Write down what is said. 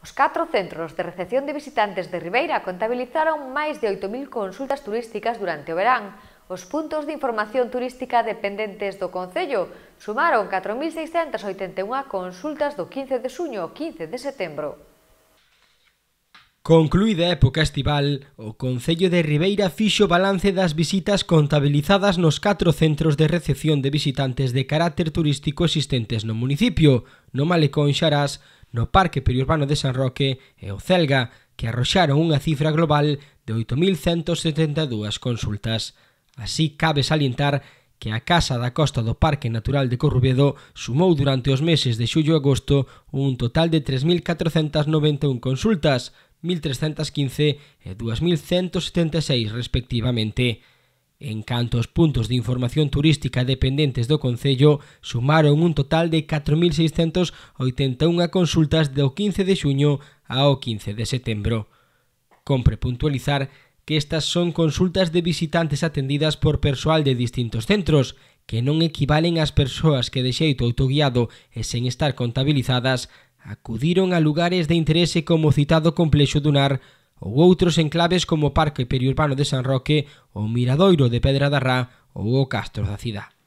Os catro centros de recepción de visitantes de Ribeira contabilizaron máis de 8.000 consultas turísticas durante o verán. Os puntos de información turística dependentes do Concello sumaron 4.681 consultas do 15 de suño ao 15 de setembro. Concluída a época estival, o Concello de Ribeira fixo balance das visitas contabilizadas nos catro centros de recepción de visitantes de carácter turístico existentes no municipio, no Malecón Xarás, no Parque Periurbano de San Roque e o Celga, que arroxaron unha cifra global de 8.172 consultas. Así cabe salientar que a Casa da Costa do Parque Natural de Corrubedo sumou durante os meses de xullo e agosto un total de 3.491 consultas, 1.315 e 2.176 respectivamente. En canto aos puntos de información turística dependentes do Concello, sumaron un total de 4.681 consultas do 15 de xuño ao 15 de setembro. Compre puntualizar que estas son consultas de visitantes atendidas por persoal de distintos centros, que non equivalen ás persoas que de xeito autoguiado e sen estar contabilizadas acudiron a lugares de interese como o citado complexo dunar ou outros enclaves como o Parque Periurbano de San Roque, o Miradoiro de Pedra da Rá ou o Castro da Cidade.